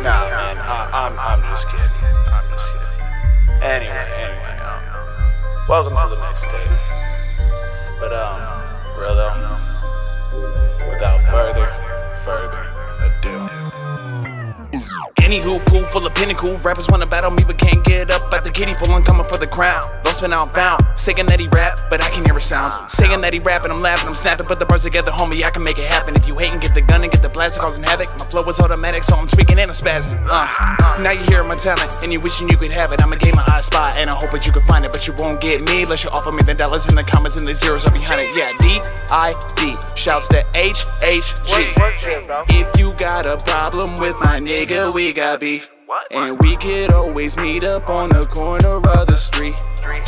Nah, man, I, I'm I'm just kidding. I'm just kidding. Anyway, anyway, um, welcome to the mixtape. But um, real though, without further further. Anywho, pool full of pinnacle. Rappers wanna battle me, but can't get up at the kiddie pool. I'm coming for the crown. Lost and outbound. Saying that he rap, but I can hear a sound. Saying that he rap and I'm laughing, I'm snapping. Put the bars together, homie, I can make it happen. If you hating, get the gun and get the blast, causing havoc. My flow is automatic, so I'm tweaking and I'm spazzing. Uh, now you hear my talent, and you wishing you could have it. I'ma gain my high spot, and I hope that you can find it, but you won't get me unless you offer me the dollars in the comments and the zeros are behind it. Yeah, D I D. Shouts to H H G. If you got a problem with my nigga, we got beef. And we could always meet up on the corner of the street.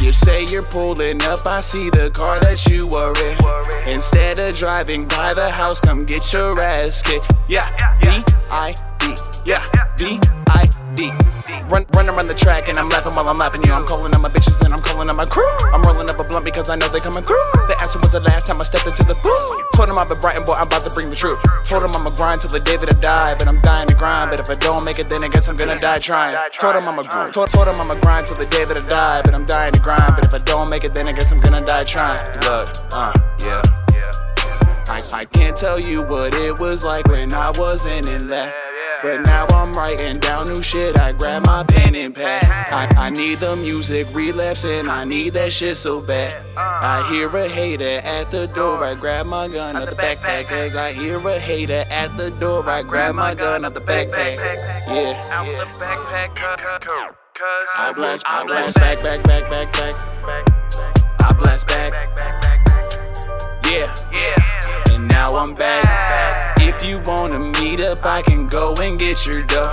You say you're pulling up, I see the car that you were in. Instead of driving by the house, come get your ass kicked. Yeah, D I D. Yeah, D I D. Run, run around the track and I'm laughing while I'm lapping you. I'm calling on my bitches and I'm calling on my crew. I'm rolling up a blunt because I know they coming through. Asked me was the last time I stepped into the booth. Told them I've been bright and boy, I'm about to bring the truth. Told them I'ma grind till the day that I die, but I'm dying to grind. But if I don't make it, then I guess I'm gonna die trying. Told them I'ma grind. Told, told I'ma grind till the day that I die, but I'm dying to grind. But if I don't make it, then I guess I'm gonna die trying. Look, uh, yeah. I, I can't tell you what it was like when I wasn't in that. But now I'm writing down new shit. I grab my pen and pad. I, I need the music relapsing. I need that shit so bad. I uh. hear a hater at the door. I grab my gun out the backpack. Cause I hear a hater at the door. I grab my gun out the backpack. Yeah. Out the backpack, cuz, cuz I blast, I blast back, back, back, back, back. I blast back. Yeah. Yeah. And now I'm back. If you wanna meet up, I can go and get your dough.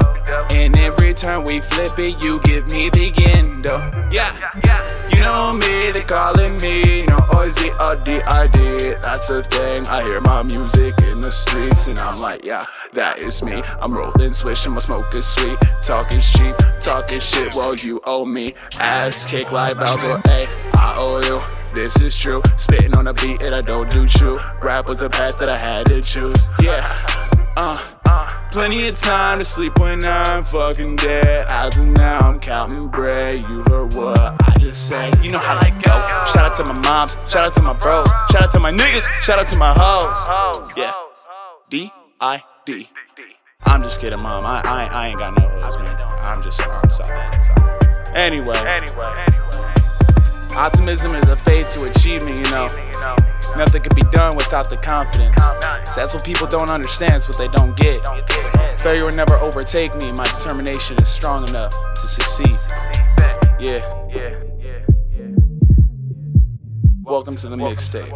And in return, we flip it, you give me the endo. Yeah, yeah, you know me, they calling me no Ozzy or. That's a thing. I hear my music in the streets, and I'm like, yeah, that is me. I'm rolling, swishing, my smoke is sweet. Talk is cheap, talking shit, well, you owe me. Ass kick like Bowser, A, I owe you. This is true. Spitting on a beat and I don't do true. Rap was a path that I had to choose. Yeah. Uh. Plenty of time to sleep when I'm fucking dead. As of now, I'm counting bread. You heard what I just said. You know how life go. Shout out to my moms. Shout out to my bros. Shout out to my niggas. Shout out to my hoes. Yeah. D I D. I'm just kidding, mom. I, I, I ain't got no hoes, man. I'm just, I'm sorry. Anyway. Anyway. Optimism is a fate to achievement, you know. Nothing can be done without the confidence. So that's what people don't understand, it's what they don't get. Failure will never overtake me, my determination is strong enough to succeed. Yeah. Welcome to the. Mixtape.